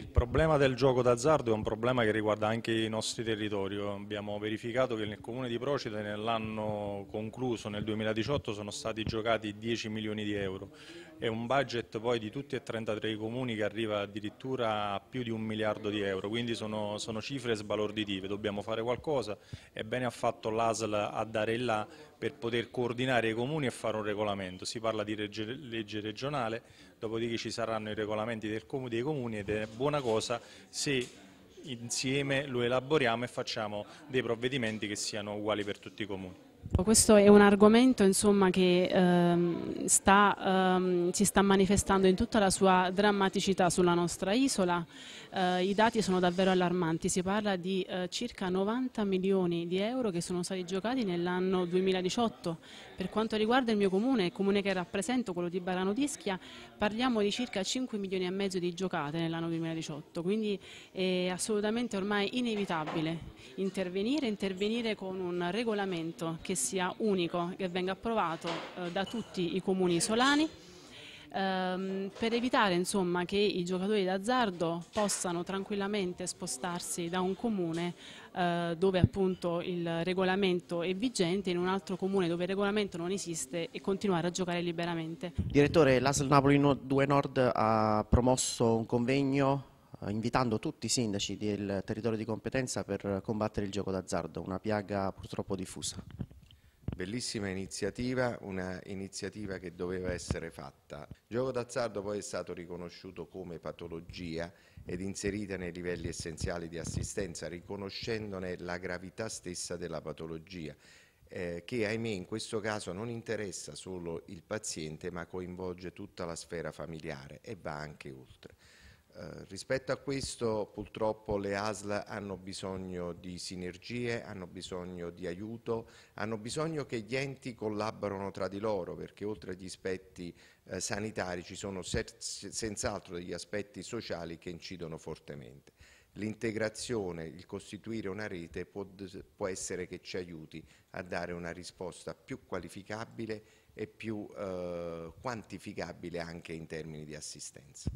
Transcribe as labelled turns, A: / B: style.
A: Il problema del gioco d'azzardo è un problema che riguarda anche i nostri territori. Abbiamo verificato che nel comune di Procida nell'anno concluso, nel 2018, sono stati giocati 10 milioni di euro. È un budget poi di tutti e 33 i comuni che arriva addirittura a più di un miliardo di euro, quindi sono, sono cifre sbalorditive. Dobbiamo fare qualcosa e bene ha fatto l'ASL a dare là per poter coordinare i comuni e fare un regolamento. Si parla di legge regionale, dopodiché ci saranno i regolamenti dei comuni ed è buona cosa se insieme lo elaboriamo e facciamo dei provvedimenti che siano uguali per tutti i comuni.
B: Questo è un argomento insomma, che ehm, sta, ehm, si sta manifestando in tutta la sua drammaticità sulla nostra isola. Eh, I dati sono davvero allarmanti, si parla di eh, circa 90 milioni di euro che sono stati giocati nell'anno 2018. Per quanto riguarda il mio comune, il comune che rappresento, quello di Barano d'Ischia, parliamo di circa 5 milioni e mezzo di giocate nell'anno 2018, quindi è assolutamente ormai inevitabile intervenire, intervenire con un regolamento che sia unico, che venga approvato eh, da tutti i comuni isolani ehm, per evitare insomma, che i giocatori d'azzardo possano tranquillamente spostarsi da un comune eh, dove appunto il regolamento è vigente in un altro comune dove il regolamento non esiste e continuare a giocare liberamente.
C: Direttore, l'ASL Napoli 2 Nord ha promosso un convegno eh, invitando tutti i sindaci del territorio di competenza per combattere il gioco d'azzardo, una piaga purtroppo diffusa.
D: Bellissima iniziativa, una iniziativa che doveva essere fatta. Il gioco d'azzardo poi è stato riconosciuto come patologia ed inserita nei livelli essenziali di assistenza, riconoscendone la gravità stessa della patologia. Eh, che ahimè in questo caso non interessa solo il paziente ma coinvolge tutta la sfera familiare e va anche oltre. Eh, rispetto a questo purtroppo le ASL hanno bisogno di sinergie, hanno bisogno di aiuto, hanno bisogno che gli enti collaborino tra di loro perché oltre agli aspetti eh, sanitari ci sono senz'altro degli aspetti sociali che incidono fortemente. L'integrazione, il costituire una rete può, può, essere che ci aiuti a dare una risposta più qualificabile e più eh, quantificabile anche in termini di assistenza.